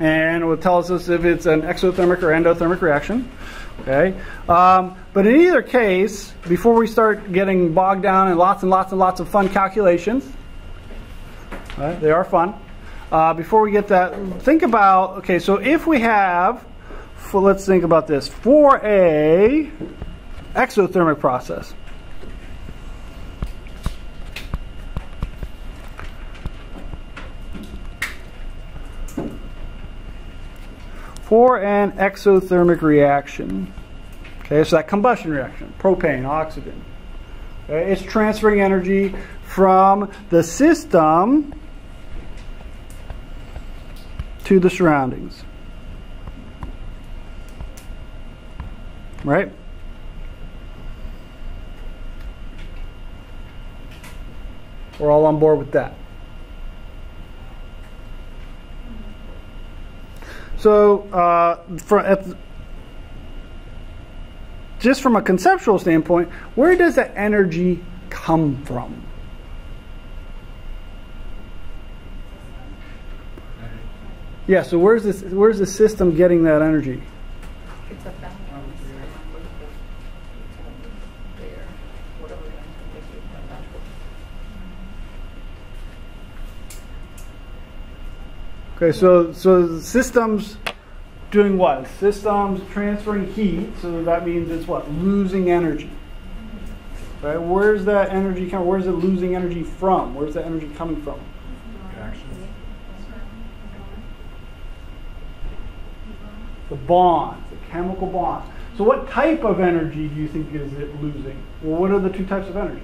and it will tell us if it's an exothermic or endothermic reaction. Okay, um, but in either case, before we start getting bogged down in lots and lots and lots of fun calculations, right, they are fun. Uh, before we get that, think about okay. So if we have, for, let's think about this for a exothermic process. For an exothermic reaction. Okay, so that combustion reaction, propane, oxygen. Okay, it's transferring energy from the system to the surroundings. Right? We're all on board with that. So, uh, the, just from a conceptual standpoint, where does the energy come from? Yeah. So where's this? Where's the system getting that energy? Okay, so so systems doing what? Systems transferring heat, so that means it's what? Losing energy. Right? Where's that energy coming? Where's it losing energy from? Where's that energy coming from? The bonds, the chemical bonds. So what type of energy do you think is it losing? Well, what are the two types of energy?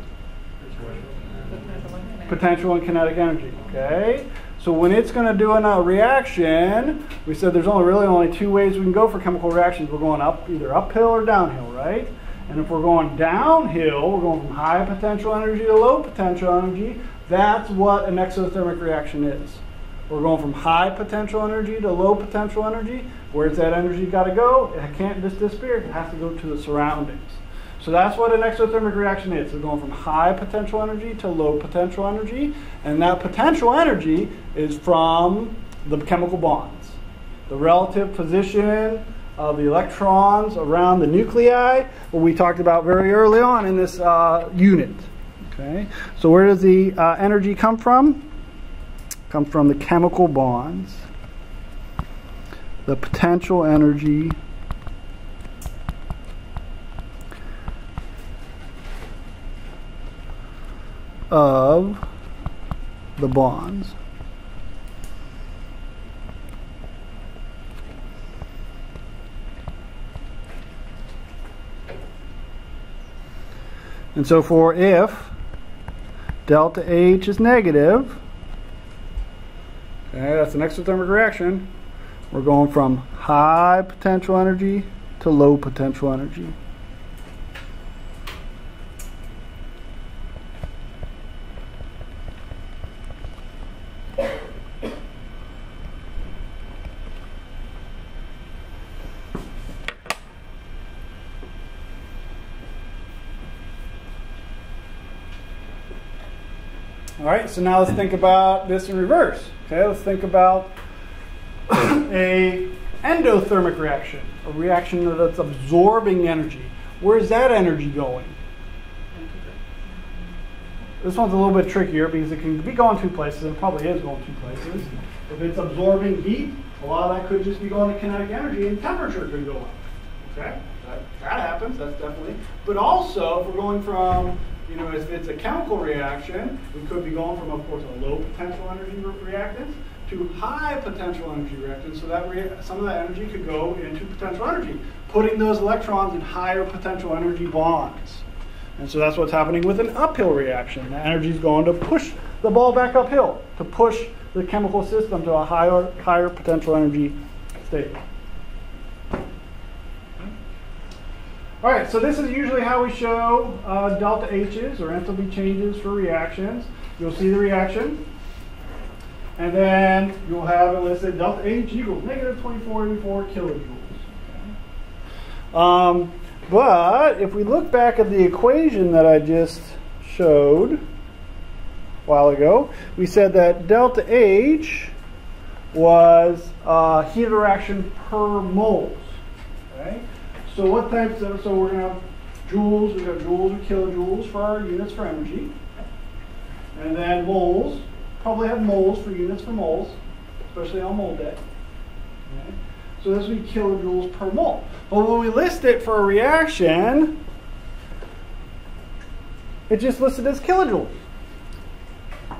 Potential and kinetic energy. Okay. So when it's going to do a uh, reaction, we said there's only really only two ways we can go for chemical reactions. We're going up either uphill or downhill, right? And if we're going downhill, we're going from high potential energy to low potential energy. That's what an exothermic reaction is. We're going from high potential energy to low potential energy. Where's that energy got to go? It can't just disappear. It has to go to the surroundings. So that's what an exothermic reaction is. It's going from high potential energy to low potential energy. And that potential energy is from the chemical bonds. The relative position of the electrons around the nuclei, what we talked about very early on in this uh, unit. Okay, so where does the uh, energy come from? Comes from the chemical bonds. The potential energy of the bonds. And so for if delta H is negative, okay, that's an exothermic reaction, we're going from high potential energy to low potential energy. All right, so now let's think about this in reverse. Okay, let's think about a endothermic reaction, a reaction that's absorbing energy. Where's that energy going? This one's a little bit trickier because it can be going two places, and probably is going two places. If it's absorbing heat, a lot of that could just be going to kinetic energy, and temperature could go up. Okay, that, that happens, that's definitely. But also, if we're going from you know, if it's a chemical reaction, we could be going from, of course, a low potential energy reactant to high potential energy reactant. So that some of that energy could go into potential energy, putting those electrons in higher potential energy bonds. And so that's what's happening with an uphill reaction. The energy is going to push the ball back uphill, to push the chemical system to a higher, higher potential energy state. All right, so this is usually how we show uh, delta H's or enthalpy changes for reactions. You'll see the reaction, and then you'll have it listed delta H equals negative 2484 kilojoules. Okay. Um, but if we look back at the equation that I just showed a while ago, we said that delta H was uh, heat of reaction per moles. Okay? So what types of, so we're to have joules, we've got joules or kilojoules for our units for energy. And then moles, probably have moles for units for moles, especially on mole day. Okay? So this would be kilojoules per mole. But when we list it for a reaction, it just listed as kilojoules.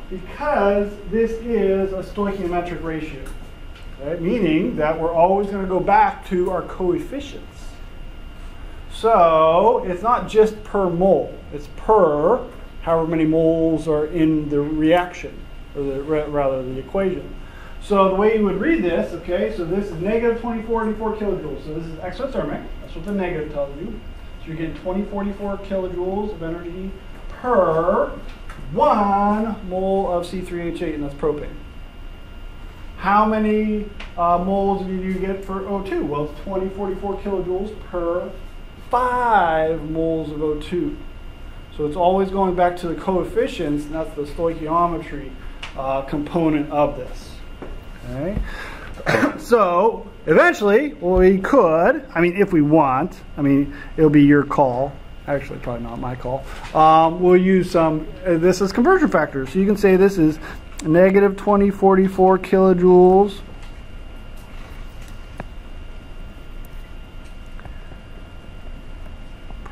Because this is a stoichiometric ratio. Okay? Meaning that we're always going to go back to our coefficients. So it's not just per mole, it's per however many moles are in the reaction, or the, rather the equation. So the way you would read this, okay, so this is negative 2044 kilojoules. So this is exothermic. That's what the negative tells you. So you're getting 2044 kilojoules of energy per one mole of C3H8, and that's propane. How many uh, moles do you get for O2? Well, it's 2044 kilojoules per 5 moles of O2. So it's always going back to the coefficients, and that's the stoichiometry uh, component of this. Okay. so eventually, we could, I mean, if we want, I mean, it'll be your call. Actually, probably not my call. Um, we'll use some, uh, this is conversion factors. So you can say this is negative 2044 kilojoules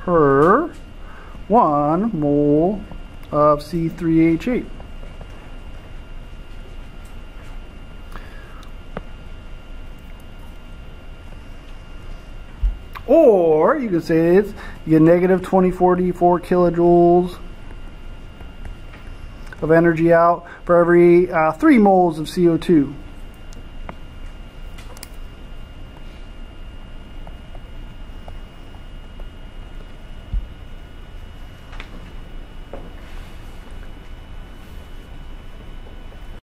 per one mole of C3H8. Or you can say it's you get negative 2044 kilojoules of energy out for every uh, three moles of CO2.